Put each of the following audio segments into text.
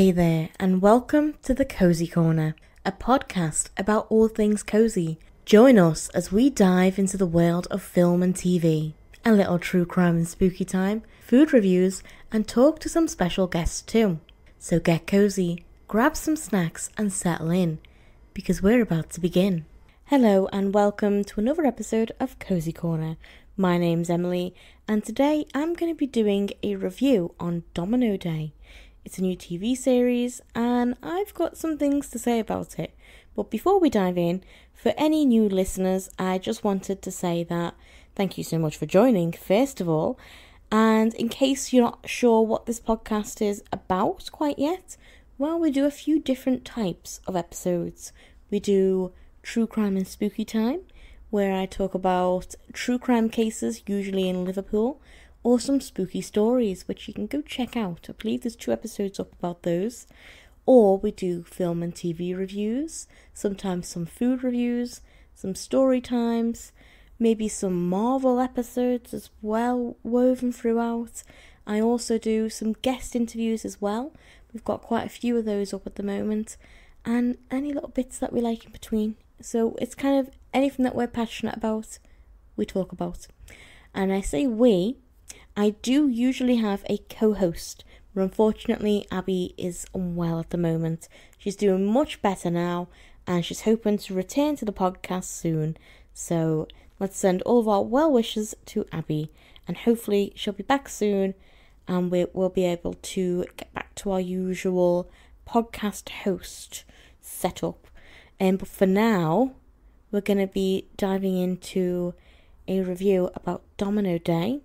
Hey there, and welcome to the Cosy Corner, a podcast about all things cozy. Join us as we dive into the world of film and TV, a little true crime and spooky time, food reviews, and talk to some special guests too. So get cozy, grab some snacks, and settle in, because we're about to begin. Hello, and welcome to another episode of Cosy Corner. My name's Emilie, and today I'm going to be doing a review on Domino Day. It's a new TV series, and I've got some things to say about it. But before we dive in, for any new listeners, I just wanted to say that thank you so much for joining, first of all. And in case you're not sure what this podcast is about quite yet, well, we do a few different types of episodes. We do true crime and spooky time, where I talk about true crime cases, usually in Liverpool, or some spooky stories, which you can go check out. I believe there's two episodes up about those. Or we do film and TV reviews, sometimes some food reviews, some story times, maybe some Marvel episodes as well woven throughout. I also do some guest interviews as well. We've got quite a few of those up at the moment, and any little bits that we like in between. So it's kind of anything that we're passionate about, we talk about. And I say we I do usually have a co host, but unfortunately, Abby is unwell at the moment. She's doing much better now, and she's hoping to return to the podcast soon. So let's send all of our well wishes to Abby, and hopefully, she'll be back soon, and we will be able to get back to our usual podcast host setup. Um, but for now, we're going to be diving into a review about Domino Day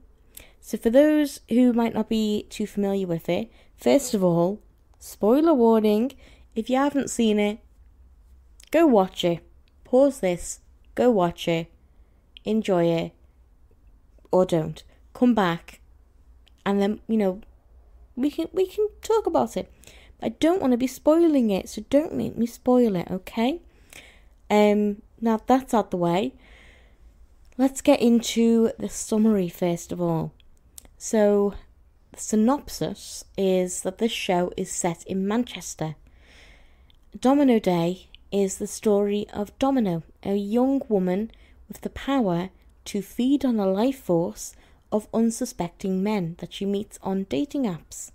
so, for those who might not be too familiar with it, first of all, spoiler warning if you haven't seen it, go watch it. Pause this, go watch it, enjoy it, or don't. Come back, and then, you know, we can we can talk about it. I don't want to be spoiling it, so don't make me spoil it, okay? Um now that's out the way. Let's get into the summary first of all. So, the synopsis is that this show is set in Manchester. Domino Day is the story of Domino, a young woman with the power to feed on the life force of unsuspecting men that she meets on dating apps.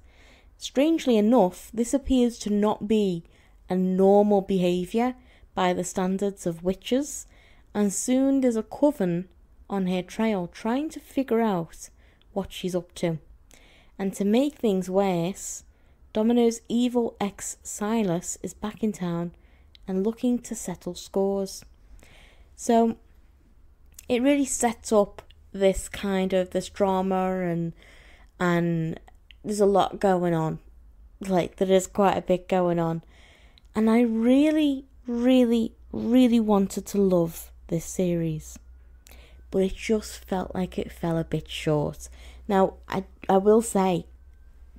Strangely enough, this appears to not be a normal behaviour by the standards of witches, and soon there's a coven on her trail trying to figure out what she's up to. And to make things worse, Domino's evil ex Silas is back in town and looking to settle scores. So it really sets up this kind of this drama and and there's a lot going on. Like there is quite a bit going on. And I really, really, really wanted to love this series but it just felt like it fell a bit short. Now, I, I will say,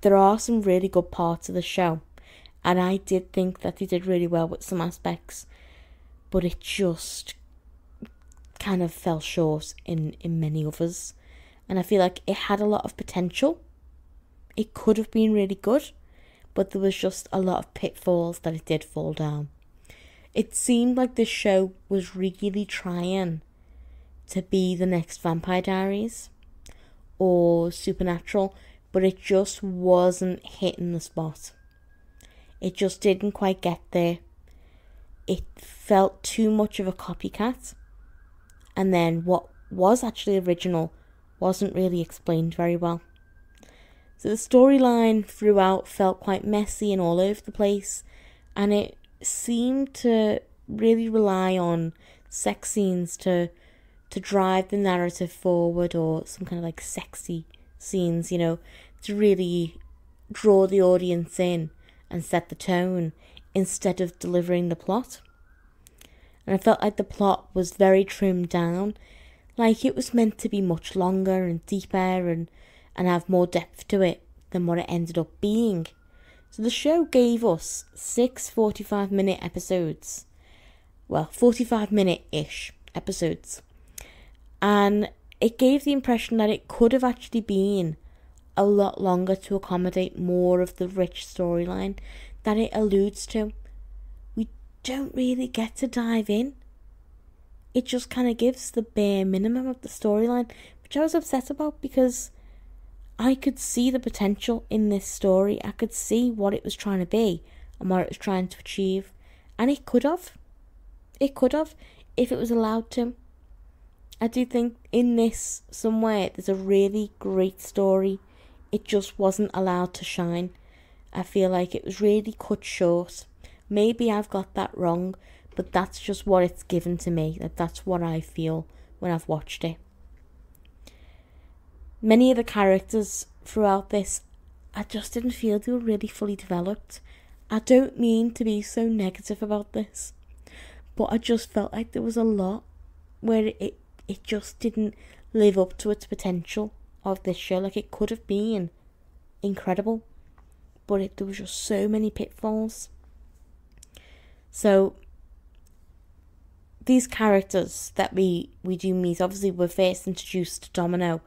there are some really good parts of the show, and I did think that they did really well with some aspects, but it just kind of fell short in, in many others. And I feel like it had a lot of potential. It could have been really good, but there was just a lot of pitfalls that it did fall down. It seemed like this show was really trying to be the next Vampire Diaries or Supernatural, but it just wasn't hitting the spot. It just didn't quite get there. It felt too much of a copycat, and then what was actually original wasn't really explained very well. So the storyline throughout felt quite messy and all over the place, and it seemed to really rely on sex scenes to to drive the narrative forward or some kind of like sexy scenes, you know, to really draw the audience in and set the tone instead of delivering the plot. And I felt like the plot was very trimmed down, like it was meant to be much longer and deeper and, and have more depth to it than what it ended up being. So the show gave us six 45 minute episodes. Well, 45 minute ish episodes and it gave the impression that it could have actually been a lot longer to accommodate more of the rich storyline that it alludes to, we don't really get to dive in. It just kind of gives the bare minimum of the storyline, which I was upset about because I could see the potential in this story. I could see what it was trying to be and what it was trying to achieve. And it could have. It could have if it was allowed to. I do think in this somewhere there's a really great story. It just wasn't allowed to shine. I feel like it was really cut short. Maybe I've got that wrong, but that's just what it's given to me. That that's what I feel when I've watched it. Many of the characters throughout this, I just didn't feel they were really fully developed. I don't mean to be so negative about this, but I just felt like there was a lot where it it just didn't live up to its potential of this show. Like it could have been incredible, but it, there was just so many pitfalls. So these characters that we we do meet, obviously, we're first introduced to Domino,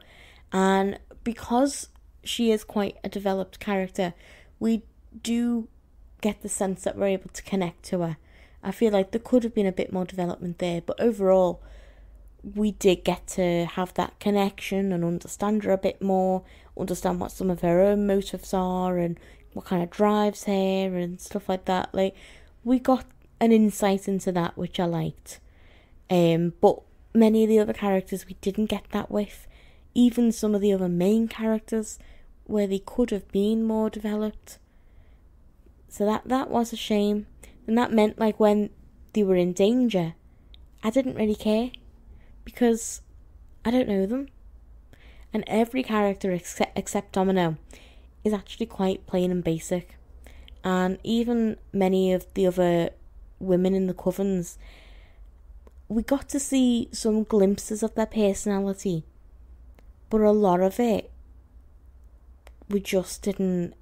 and because she is quite a developed character, we do get the sense that we're able to connect to her. I feel like there could have been a bit more development there, but overall, we did get to have that connection and understand her a bit more, understand what some of her own motives are and what kind of drives her and stuff like that. Like, we got an insight into that, which I liked. Um, but many of the other characters we didn't get that with. Even some of the other main characters, where they could have been more developed. So that that was a shame, and that meant like when they were in danger, I didn't really care because I don't know them. And every character except, except Domino is actually quite plain and basic. And even many of the other women in the covens, we got to see some glimpses of their personality, but a lot of it we just didn't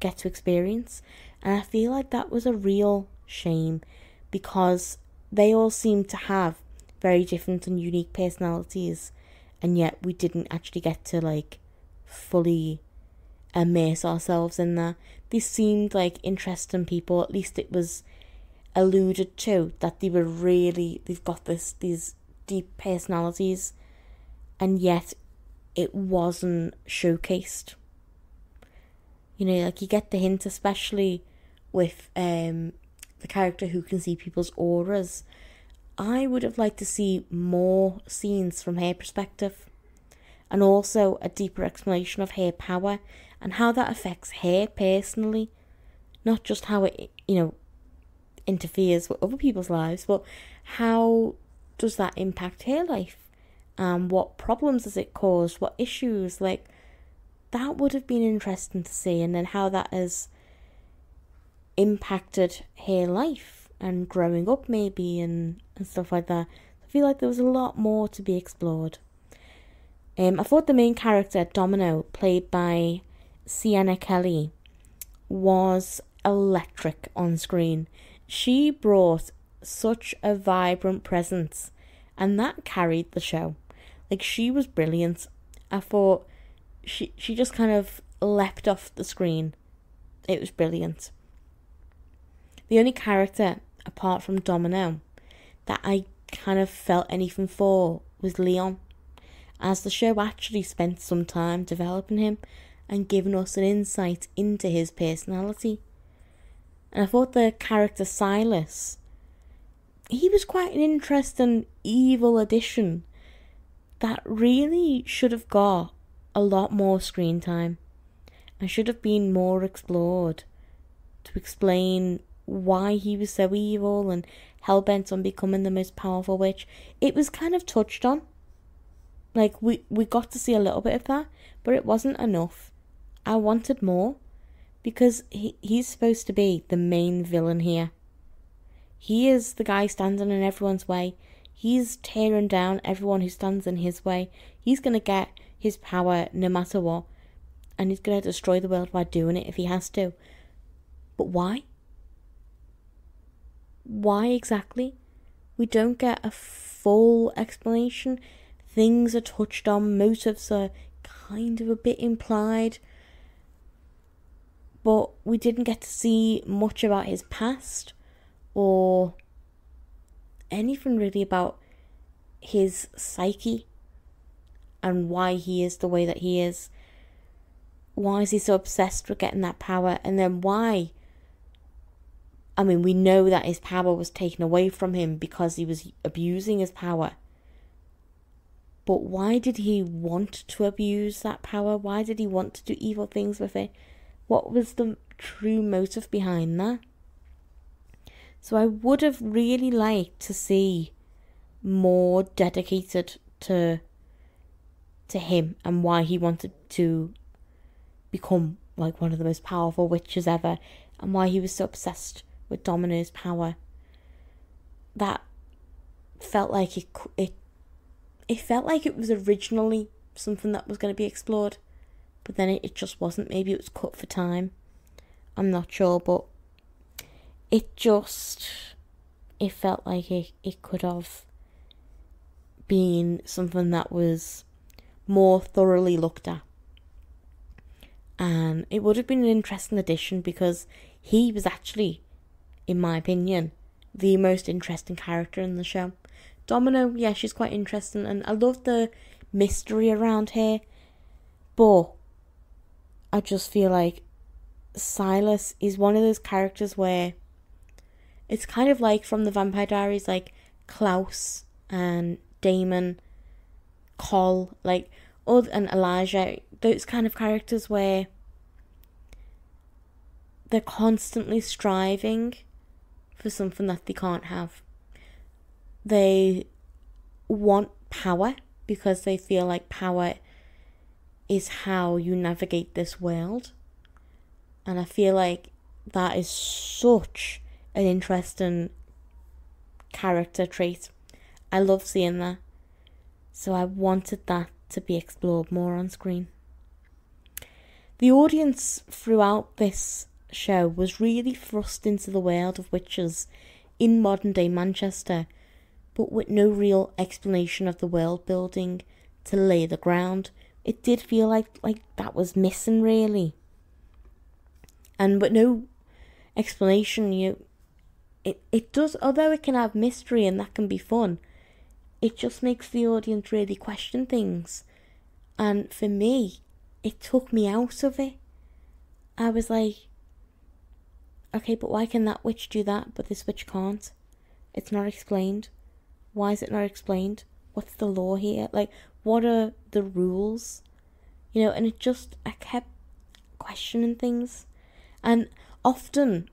get to experience. And I feel like that was a real shame because they all seemed to have very different and unique personalities, and yet we didn't actually get to like fully immerse ourselves in that. They seemed like interesting people, at least it was alluded to that they were really they've got this these deep personalities and yet it wasn't showcased. You know, like you get the hint especially with um the character who can see people's auras I would have liked to see more scenes from her perspective and also a deeper explanation of her power and how that affects her personally, not just how it, you know, interferes with other people's lives, but how does that impact her life? Um, what problems does it cause? What issues? Like, that would have been interesting to see, and then how that has impacted her life and growing up maybe and, and stuff like that. I feel like there was a lot more to be explored. Um, I thought the main character, Domino, played by Siena Kelly, was electric on screen. She brought such a vibrant presence, and that carried the show. Like she was brilliant. I thought she she just kind of leapt off the screen. It was brilliant. The only character apart from Domino, that I kind of felt anything for was Leon, as the show actually spent some time developing him and giving us an insight into his personality. And I thought the character Silas, he was quite an interesting evil addition that really should have got a lot more screen time and should have been more explored to explain why he was so evil and hell bent on becoming the most powerful witch. It was kind of touched on. Like we we got to see a little bit of that, but it wasn't enough. I wanted more because he he's supposed to be the main villain here. He is the guy standing in everyone's way. He's tearing down everyone who stands in his way. He's going to get his power no matter what. And he's going to destroy the world by doing it if he has to. But why? Why exactly? We don't get a full explanation. Things are touched on, motives are kind of a bit implied. but we didn't get to see much about his past or anything really about his psyche and why he is the way that he is. Why is he so obsessed with getting that power? And then why? I mean, we know that his power was taken away from him because he was abusing his power. But why did he want to abuse that power? Why did he want to do evil things with it? What was the true motive behind that? So I would have really liked to see more dedicated to to him and why he wanted to become like one of the most powerful witches ever and why he was so obsessed with Domino's power. That felt like it it it felt like it was originally something that was going to be explored, but then it, it just wasn't. Maybe it was cut for time. I'm not sure, but it just it felt like it, it could have been something that was more thoroughly looked at. And it would have been an interesting addition because he was actually, in my opinion, the most interesting character in the show. Domino, yeah, she's quite interesting, and I love the mystery around here, but I just feel like Silas is one of those characters where it's kind of like from the Vampire Diaries, like Klaus and Damon Kol, like, and Elijah, those kind of characters where they're constantly striving for something that they can't have. They want power because they feel like power is how you navigate this world. And I feel like that is such an interesting character trait. I love seeing that. So I wanted that to be explored more on screen. The audience throughout this show was really thrust into the world of witches in modern day Manchester, but with no real explanation of the world building to lay the ground. It did feel like like that was missing really. And with no explanation, you it, it does although it can have mystery and that can be fun, it just makes the audience really question things. And for me, it took me out of it. I was like, okay, but why can that witch do that, but this witch can't? It's not explained. Why is it not explained? What's the law here? Like, what are the rules? You know, and it just, I kept questioning things. And often,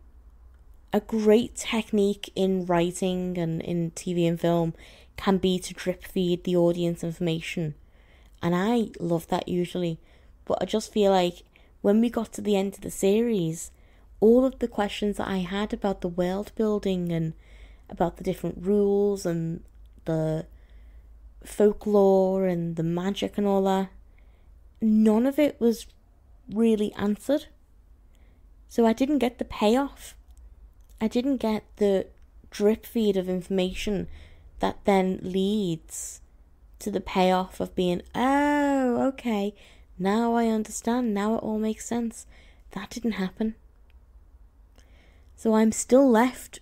a great technique in writing and in TV and film can be to drip feed the audience information. And I love that usually. But I just feel like when we got to the end of the series, all of the questions that I had about the world building and about the different rules and the folklore and the magic and all that, none of it was really answered. So I didn't get the payoff. I didn't get the drip feed of information that then leads to the payoff of being, oh, okay, now I understand, now it all makes sense. That didn't happen. So I'm still left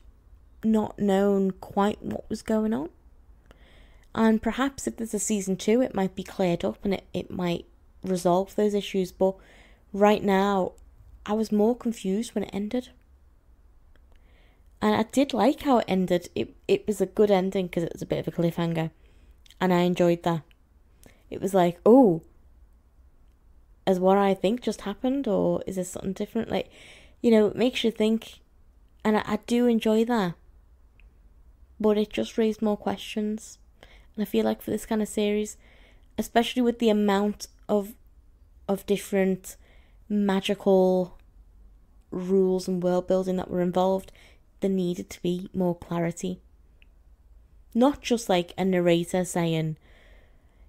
not knowing quite what was going on. And perhaps if there's a season two, it might be cleared up and it, it might resolve those issues. But right now, I was more confused when it ended and I did like how it ended. It it was a good ending because it was a bit of a cliffhanger, and I enjoyed that. It was like, oh, as what I think just happened, or is this something different? Like, you know, it makes you think, and I, I do enjoy that. But it just raised more questions, and I feel like for this kind of series, especially with the amount of of different magical rules and world building that were involved there needed to be more clarity. Not just like a narrator saying,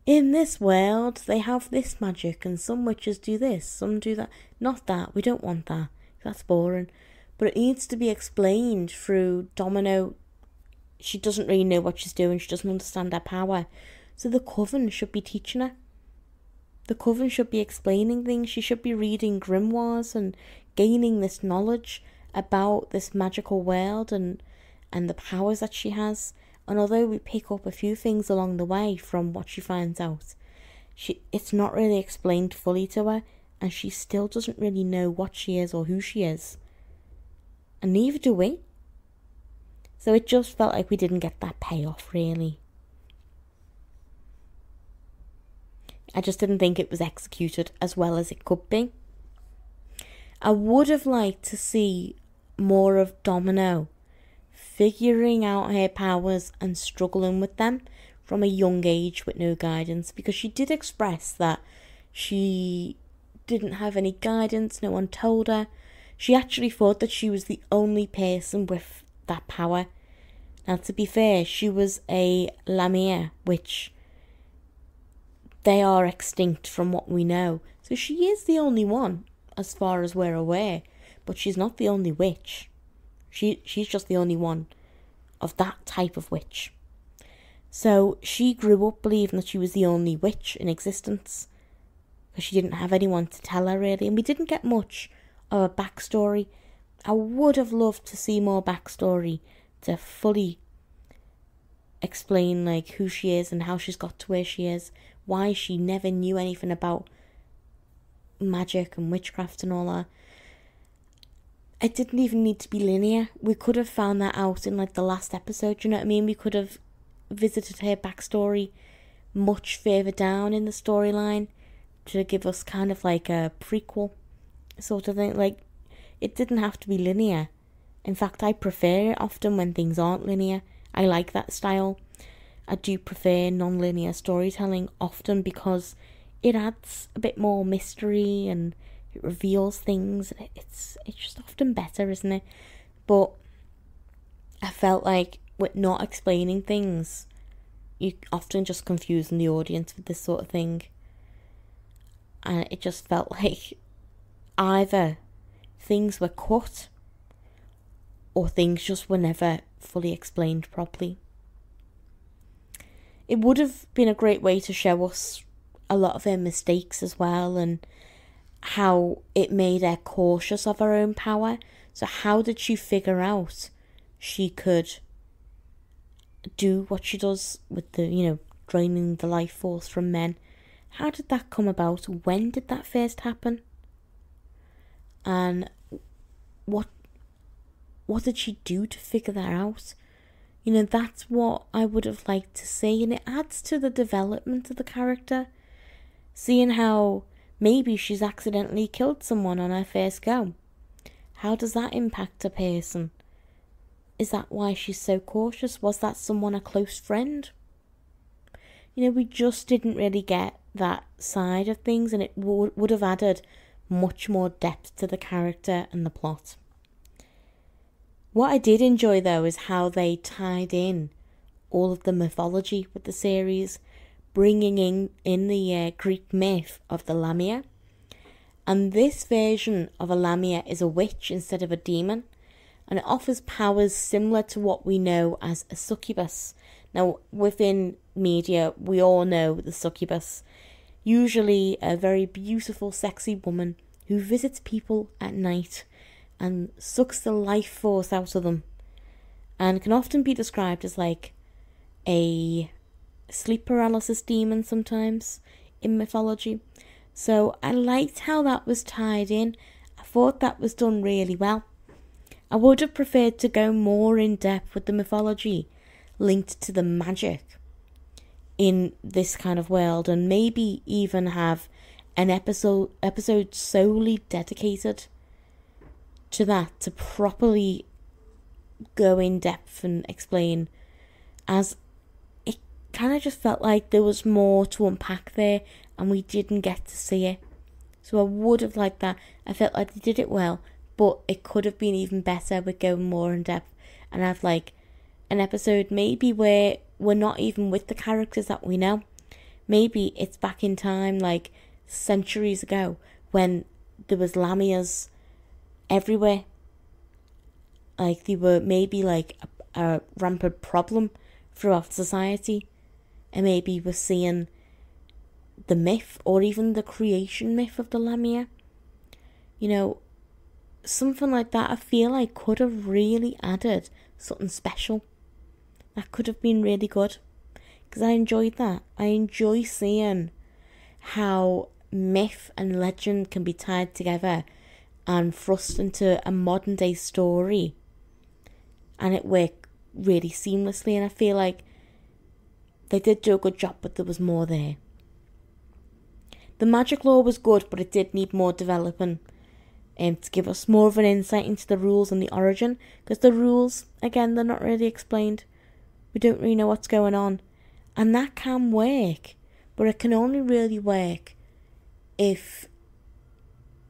in this world they have this magic and some witches do this, some do that. Not that, we don't want that. That's boring. But it needs to be explained through Domino. She doesn't really know what she's doing, she doesn't understand her power. So the coven should be teaching her. The coven should be explaining things. She should be reading grimoires and gaining this knowledge about this magical world and and the powers that she has. And although we pick up a few things along the way from what she finds out, she it's not really explained fully to her, and she still doesn't really know what she is or who she is. And neither do we. So it just felt like we didn't get that payoff really. I just didn't think it was executed as well as it could be. I would have liked to see more of Domino figuring out her powers and struggling with them from a young age with no guidance because she did express that she didn't have any guidance, no one told her. She actually thought that she was the only person with that power. Now, to be fair, she was a Lamia, which they are extinct from what we know. So she is the only one, as far as we're aware. But she's not the only witch. She she's just the only one of that type of witch. So she grew up believing that she was the only witch in existence. Because she didn't have anyone to tell her really, and we didn't get much of a backstory. I would have loved to see more backstory to fully explain like who she is and how she's got to where she is why she never knew anything about magic and witchcraft and all that. It didn't even need to be linear. We could have found that out in like the last episode, you know what I mean? We could have visited her backstory much further down in the storyline to give us kind of like a prequel sort of thing. Like, it didn't have to be linear. In fact, I prefer it often when things aren't linear. I like that style. I do prefer non-linear storytelling often because it adds a bit more mystery and it reveals things. It's it's just often better, isn't it? But I felt like with not explaining things, you often just confusing the audience with this sort of thing. And it just felt like either things were cut or things just were never fully explained properly it would have been a great way to show us a lot of her mistakes as well and how it made her cautious of her own power. So, how did she figure out she could do what she does with the, you know, draining the life force from men? How did that come about? When did that first happen? And what what did she do to figure that out? You know, that's what I would have liked to see, and it adds to the development of the character. Seeing how maybe she's accidentally killed someone on her first go. How does that impact a person? Is that why she's so cautious? Was that someone a close friend? You know, we just didn't really get that side of things, and it would would have added much more depth to the character and the plot. What I did enjoy though is how they tied in all of the mythology with the series, bringing in, in the uh, Greek myth of the Lamia. And this version of a Lamia is a witch instead of a demon, and it offers powers similar to what we know as a succubus. Now, within media, we all know the succubus, usually a very beautiful, sexy woman who visits people at night and sucks the life force out of them and can often be described as like a sleep paralysis demon sometimes in mythology. So I liked how that was tied in. I thought that was done really well. I would have preferred to go more in depth with the mythology linked to the magic in this kind of world and maybe even have an episode episode solely dedicated to that to properly go in depth and explain as it kind of just felt like there was more to unpack there and we didn't get to see it. So I would have liked that. I felt like they did it well, but it could have been even better with going more in depth and have like an episode maybe where we're not even with the characters that we know. Maybe it's back in time like centuries ago when there was Lamias everywhere. Like they were maybe like a, a rampant problem throughout society, and maybe we're seeing the myth or even the creation myth of the Lamia. You know, something like that I feel like could have really added something special. That could have been really good. Because I enjoyed that. I enjoy seeing how myth and legend can be tied together and thrust into a modern day story. And it worked really seamlessly. And I feel like they did do a good job, but there was more there. The magic lore was good, but it did need more developing um, to give us more of an insight into the rules and the origin. Because the rules, again, they're not really explained. We don't really know what's going on. And that can work, but it can only really work if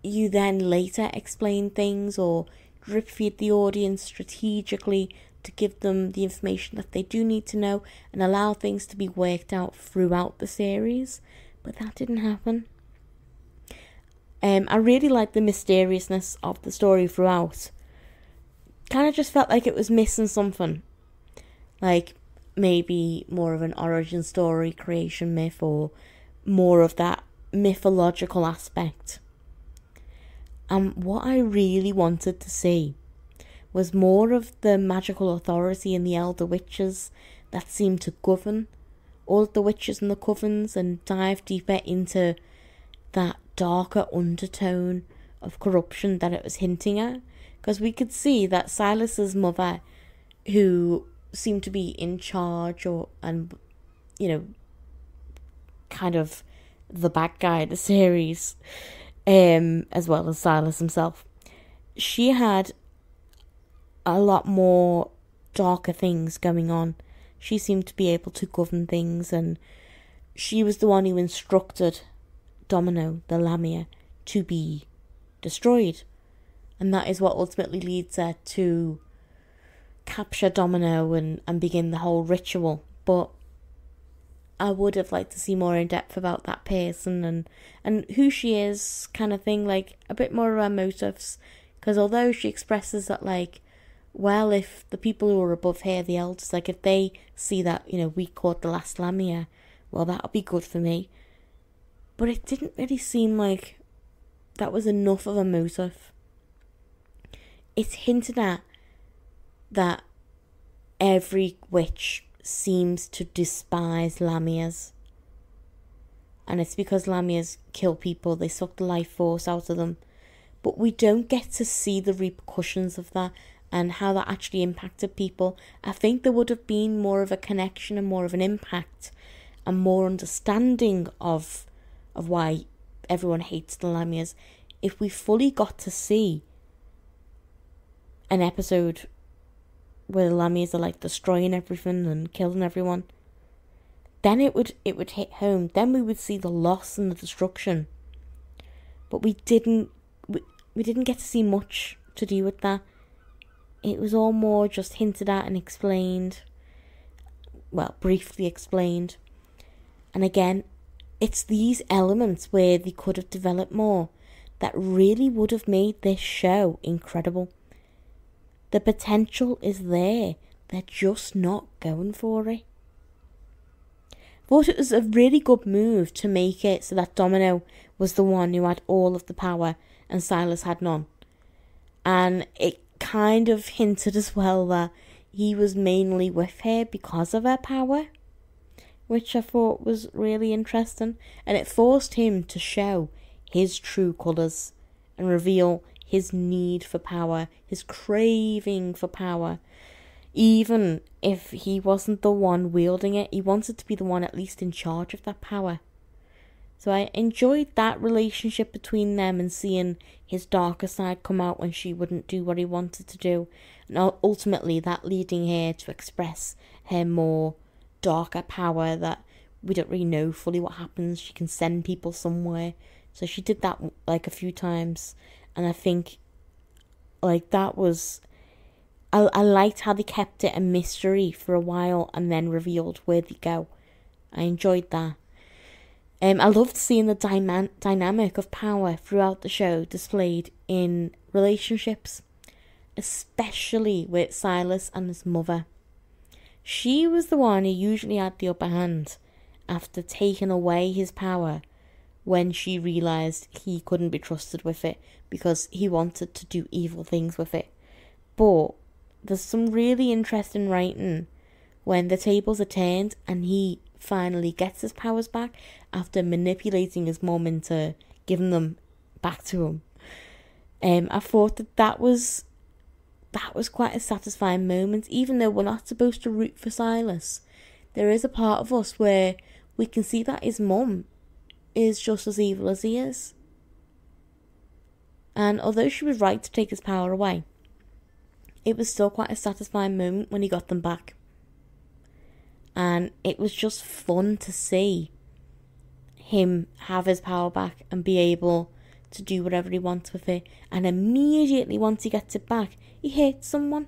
you then later explain things or drip feed the audience strategically to give them the information that they do need to know and allow things to be worked out throughout the series. But that didn't happen. Um, I really liked the mysteriousness of the story throughout. Kind of just felt like it was missing something. Like maybe more of an origin story, creation myth, or more of that mythological aspect. And what I really wanted to see was more of the magical authority in the elder witches that seemed to govern all the witches and the covens and dive deeper into that darker undertone of corruption that it was hinting at. Because we could see that Silas's mother, who seemed to be in charge or and you know kind of the bad guy in the series, um, as well as Silas himself, she had a lot more darker things going on. She seemed to be able to govern things, and she was the one who instructed Domino, the Lamia, to be destroyed. And that is what ultimately leads her to capture Domino and, and begin the whole ritual. But I would have liked to see more in depth about that person and, and who she is, kind of thing, like a bit more of her motives. Because although she expresses that, like, well, if the people who are above here, the elders, like, if they see that, you know, we caught the last Lamia, well, that'll be good for me. But it didn't really seem like that was enough of a motive. It's hinted at that every witch seems to despise Lamias. And it's because Lamias kill people, they suck the life force out of them. But we don't get to see the repercussions of that and how that actually impacted people. I think there would have been more of a connection and more of an impact and more understanding of of why everyone hates the Lamias if we fully got to see an episode where the Lamias are like destroying everything and killing everyone, then it would it would hit home. Then we would see the loss and the destruction. But we didn't we, we didn't get to see much to do with that. It was all more just hinted at and explained. Well, briefly explained. And again, it's these elements where they could have developed more that really would have made this show incredible. The potential is there, they're just not going for it. Thought it was a really good move to make it so that Domino was the one who had all of the power and Silas had none. And it kind of hinted as well that he was mainly with her because of her power, which I thought was really interesting. And it forced him to show his true colours and reveal his need for power, his craving for power. Even if he wasn't the one wielding it, he wanted to be the one at least in charge of that power. So I enjoyed that relationship between them and seeing his darker side come out when she wouldn't do what he wanted to do. And ultimately, that leading her to express her more darker power that we don't really know fully what happens. She can send people somewhere. So she did that like a few times and I think like that was I I liked how they kept it a mystery for a while and then revealed where they go. I enjoyed that. Um, I loved seeing the dyma- dynamic of power throughout the show displayed in relationships, especially with Silas and his mother. She was the one who usually had the upper hand after taking away his power when she realised he couldn't be trusted with it because he wanted to do evil things with it. But there's some really interesting writing when the tables are turned and he finally gets his powers back after manipulating his mom into giving them back to him. Um, I thought that that was that was quite a satisfying moment, even though we're not supposed to root for Silas. There is a part of us where we can see that his mum is just as evil as he is. And although she was right to take his power away, it was still quite a satisfying moment when he got them back. And it was just fun to see him have his power back and be able to do whatever he wants with it. And immediately, once he gets it back, he hates someone.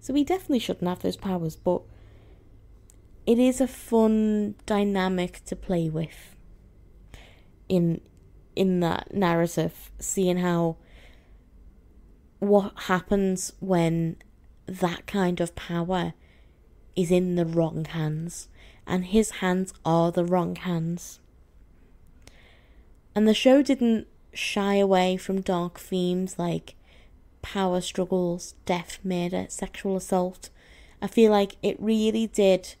So he definitely shouldn't have those powers, but it is a fun dynamic to play with in in that narrative, seeing how what happens when that kind of power is in the wrong hands, and his hands are the wrong hands. And the show didn't shy away from dark themes like power struggles, death, murder, sexual assault. I feel like it really did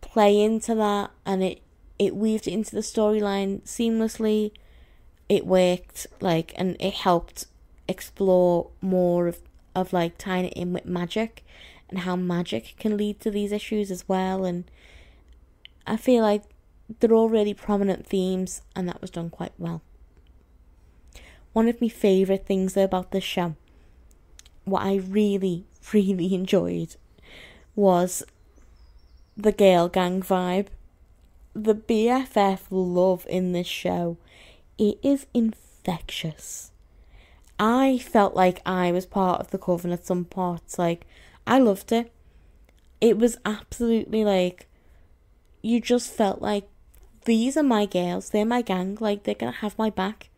play into that and it it weaved it into the storyline seamlessly. It worked like and it helped explore more of of like tying it in with magic and how magic can lead to these issues as well and I feel like they're all really prominent themes and that was done quite well. One of my favourite things about this show, what I really, really enjoyed, was the Gale Gang vibe. The BFF love in this show, it is infectious. I felt like I was part of the coven at some parts. Like, I loved it. It was absolutely like, you just felt like these are my girls, they're my gang, like, they're gonna have my back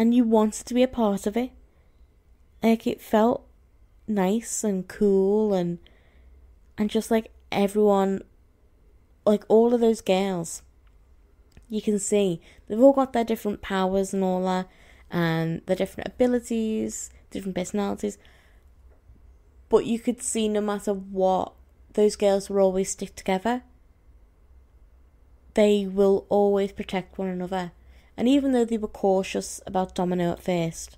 and you wanted to be a part of it. Like it felt nice and cool and and just like everyone like all of those girls you can see they've all got their different powers and all that and their different abilities, different personalities. But you could see no matter what, those girls will always stick together. They will always protect one another. And even though they were cautious about Domino at first,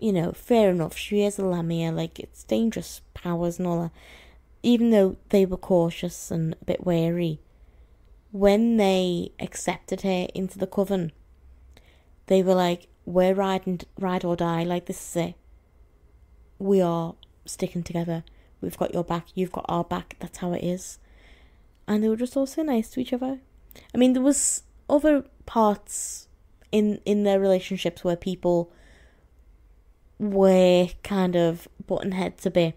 you know, fair enough, she is a Lamia, like, it's dangerous powers and all that. Even though they were cautious and a bit wary, when they accepted her into the coven, they were like, we're riding, ride or die, like, this is it. We are sticking together. We've got your back, you've got our back, that's how it is. And they were just all so nice to each other. I mean, there was other parts in in their relationships where people were kind of button heads a bit.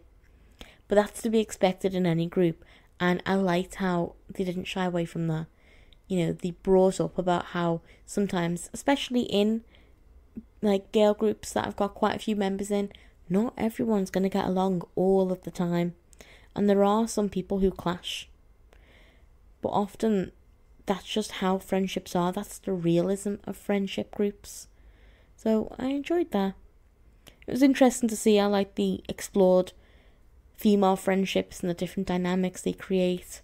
But that's to be expected in any group. And I liked how they didn't shy away from that. You know, they brought up about how sometimes, especially in like girl groups that have got quite a few members in, not everyone's going to get along all of the time. And there are some people who clash. But often that's just how friendships are. That's the realism of friendship groups. So I enjoyed that. It was interesting to see how like the explored female friendships and the different dynamics they create,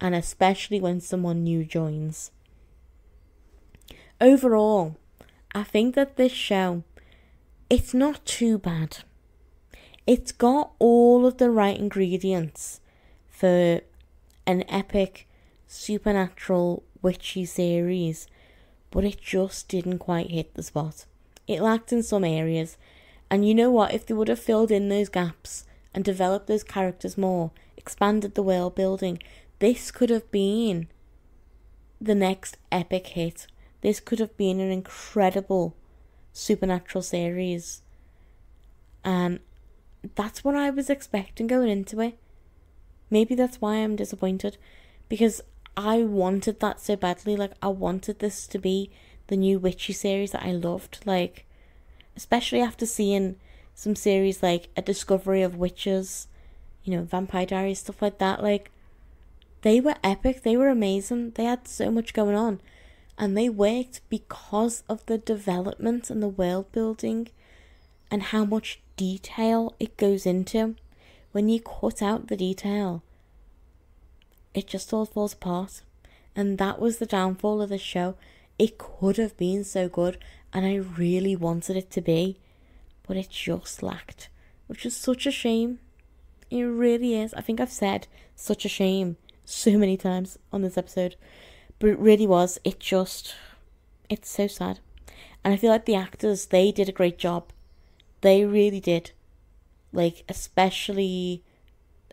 and especially when someone new joins. Overall, I think that this show it's not too bad. It's got all of the right ingredients for an epic supernatural witchy series, but it just didn't quite hit the spot. It lacked in some areas, and you know what? If they would have filled in those gaps and developed those characters more, expanded the world building, this could have been the next epic hit. This could have been an incredible supernatural series. And that's what I was expecting going into it. Maybe that's why I'm disappointed because I wanted that so badly. Like, I wanted this to be the new witchy series that I loved. Like, especially after seeing some series like A Discovery of Witches, you know, Vampire Diaries, stuff like that. Like, they were epic. They were amazing. They had so much going on. and they worked because of the development and the world building and how much detail it goes into. When you cut out the detail, it just all falls apart. And that was the downfall of the show. It could have been so good, and I really wanted it to be, but it just lacked, which is such a shame. It really is. I think I've said such a shame so many times on this episode, but it really was. It just, it's so sad. And I feel like the actors, they did a great job. They really did. Like, especially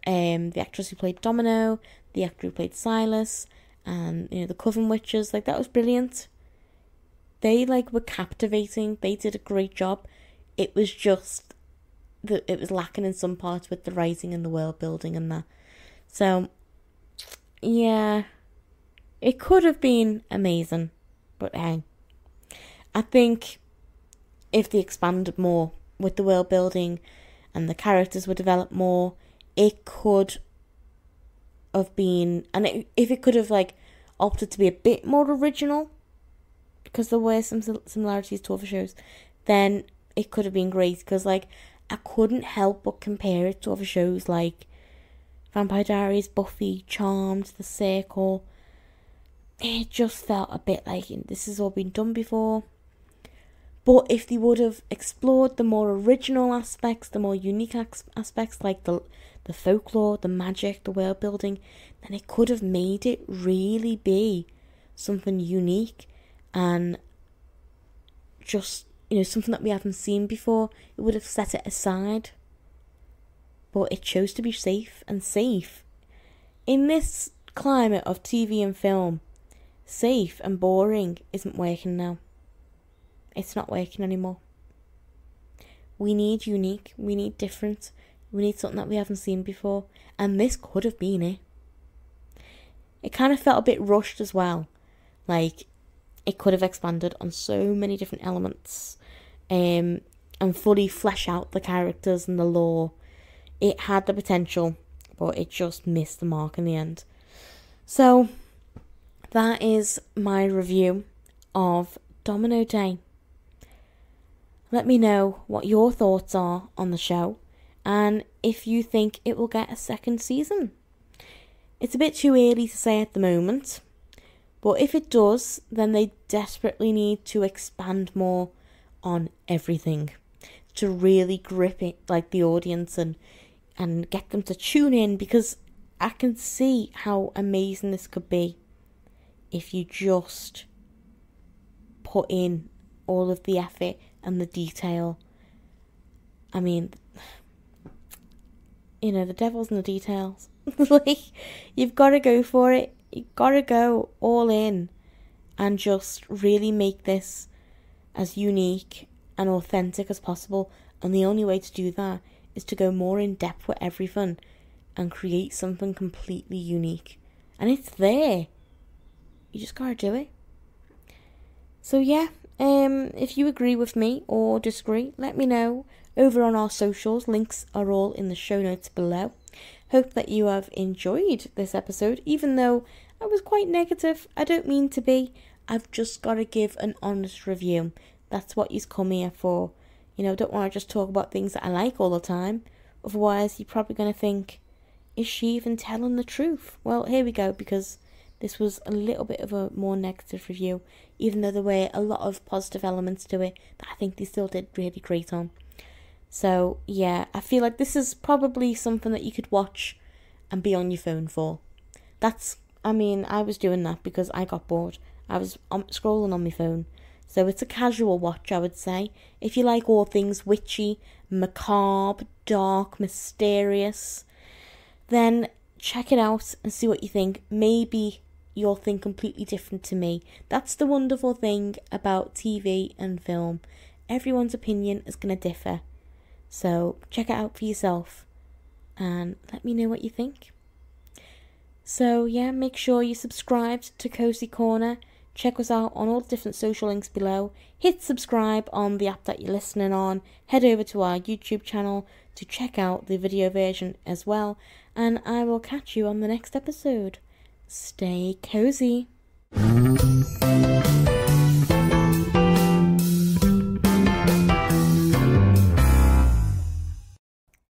um, the actress who played Domino, the actor who played Silas, and, you know, the Coven Witches. Like, that was brilliant. They, like, were captivating. They did a great job. It was just that it was lacking in some parts with the writing and the world building and that. So, yeah, it could have been amazing, but hey, I think if they expanded more with the world building and the characters were developed more, it could have been, and it, if it could have like opted to be a bit more original, because there were some similarities to other shows, then it could have been great. Because like I couldn't help but compare it to other shows like Vampire Diaries, Buffy, Charmed, The Circle. It just felt a bit like this has all been done before. But if they would have explored the more original aspects, the more unique aspects like the the folklore, the magic, the world building, then it could have made it really be something unique and just you know something that we haven't seen before. It would have set it aside but it chose to be safe and safe. In this climate of TV and film, safe and boring isn't working now. It's not working anymore. We need unique, we need different, we need something that we haven't seen before, and this could have been it. It kind of felt a bit rushed as well. Like, it could have expanded on so many different elements um, and fully flesh out the characters and the lore it had the potential, but it just missed the mark in the end. So, that is my review of Domino Day. Let me know what your thoughts are on the show and if you think it will get a second season. It's a bit too early to say at the moment, but if it does, then they desperately need to expand more on everything to really grip it like the audience and and get them to tune in because I can see how amazing this could be if you just put in all of the effort and the detail. I mean, you know, the devil's in the details. like, you've got to go for it. You've got to go all in and just really make this as unique and authentic as possible. And the only way to do that is to go more in depth with everything and create something completely unique. And it's there. You just gotta do it. So yeah, um, if you agree with me or disagree, let me know over on our socials. Links are all in the show notes below. Hope that you have enjoyed this episode, even though I was quite negative. I don't mean to be. I've just got to give an honest review. That's what you've come here for. You know, don't want to just talk about things that I like all the time. Otherwise, you're probably going to think, is she even telling the truth? Well, here we go, because this was a little bit of a more negative review, even though there were a lot of positive elements to it that I think they still did really great on. So, yeah, I feel like this is probably something that you could watch and be on your phone for. That's, I mean, I was doing that because I got bored. I was um, scrolling on my phone so it's a casual watch, I would say. If you like all things witchy, macabre, dark, mysterious, then check it out and see what you think. Maybe you'll think completely different to me. That's the wonderful thing about TV and film. Everyone's opinion is going to differ. So check it out for yourself and let me know what you think. So, yeah, make sure you subscribed to Cosy Corner Check us out on all the different social links below. Hit subscribe on the app that you're listening on. Head over to our YouTube channel to check out the video version as well. And I will catch you on the next episode. Stay cozy.